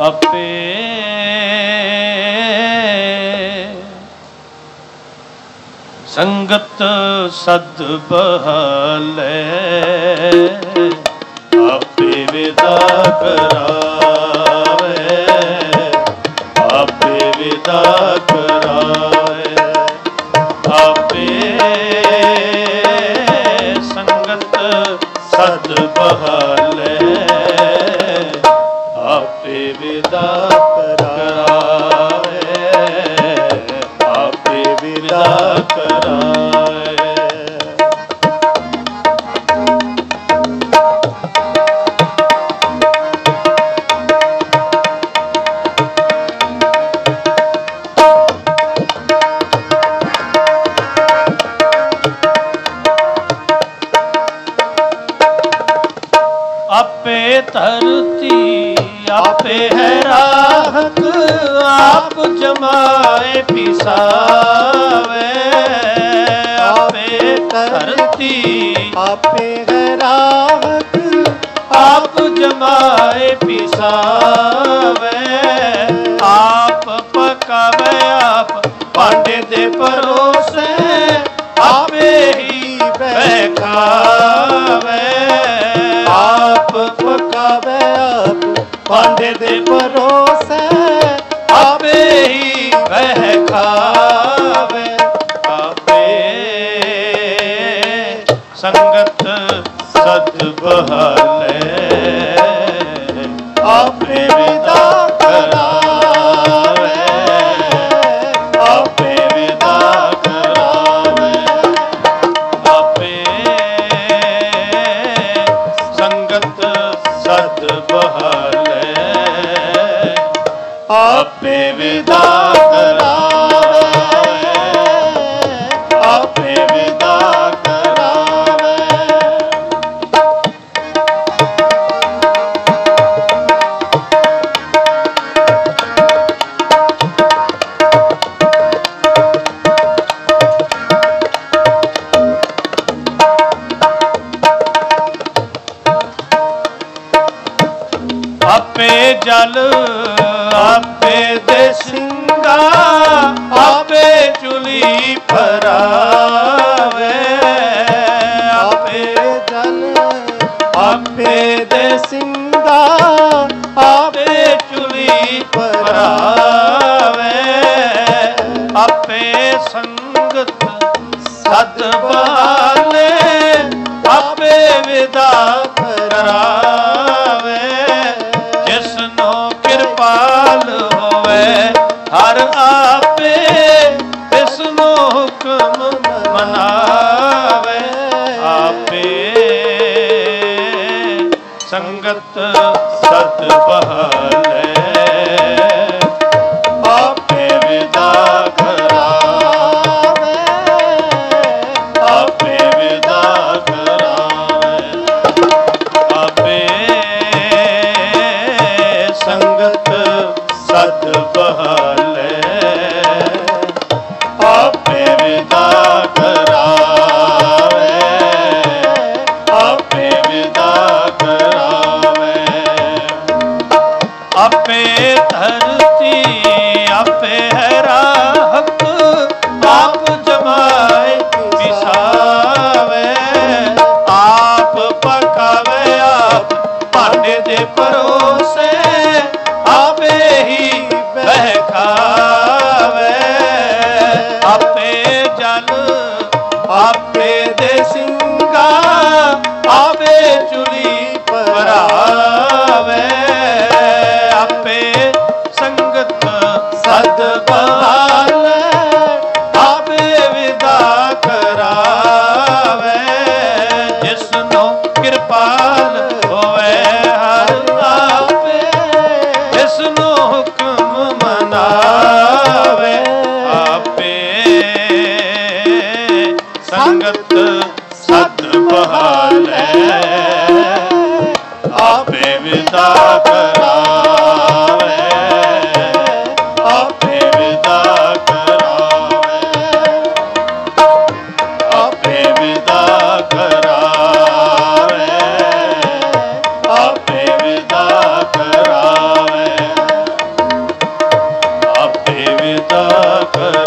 ਆਪੇ ਸੰਗਤ ਸਦ ਬਹਲੇ ਆਪੇ ਵਿਦਾ ਕਰਾਵੇ ਆਪੇ ਵਿਦਾ ਧਰਤੀ ਆਪੇ ਹੈ ਰਾਹਤ ਆਪ ਜਮਾਏ ਪਿਸਾਵੇ। ਆਪੇ ਧਰਤੀ ਆਪੇ ਹੈ ਰਾਹਤ ਆਪ ਜਮਾਏ ਪਿਸਾਵੇ। ਪਕਾਵੇ ਆਪ ਭਾਂਡੇ ਦੇ ਪਰੋਸੇ, ਆਵੇ ਹੀ ਬਹਿ ਖਾਵੇ, ਆਪੇ ਸੰਗਤ ਸਦ ਬਹਲੇ, ਆਪੇ ਵਿਦਾ ਆਪੇ ਵਿਦਾ ਕਰਾਵੇ ਆਪੇ ਵਿਦਾ ਆਪੇ ਜਲ ਦੇ ਸਿੰਘਾ ਆਪੇ ਚੁਲੀ ਫਰਾਵੇ ਆਪੇ ਜਲ ਆਪੇ ਦੇ ਸਿੰਘਾ ਆਪੇ ਚੁਲੀ ਫਰਾਵੇ ਆਪੇ ਸੰਗਤ ਸਦ ਬਾਲੇ ਆਪੇ ਵਿਦਾ ਕਰਾਵੇ ਹੁਕਮ ਮਨਾਵੇ ਆਪੇ ਧਰਤੀ, ਆਪੇ ਹੈ ਰਾਹਤ। ਆਪ ਜਮਾਏ, ਵਿਸਾਵੇ, ਆਪ ਪਕਾਵੇ ਆਪ। ਭਾਂਡੇ ਦੇ ਪਰੋਸੇ, ਆਪੇ ਹੀ ਬਹਿ ਖਾਵੇ ਆਪੇ ਜਲ, ਆਪੇ ਦੇ ਸਿੰਘਾ ਆਵੇ ਚੁਲੀ ਭਰਾਵੇ ਸੰਗਤ ਸਤ ਬਹਾਲੈ ਆਪੇ ਵਿਦਾ ਕਰਾਵੇ। ਆਪੇ ਵਿਦਾ ਕਰਾਵੇ। ਆਪੇ ਵਿਦਾ ਕਰਾਵੇ। ਆਪੇ ਵਿਦਾ ਕਰਾਵੇ। ਆਪੇ ਵਿਦਾ ਕਰਾਵੇ।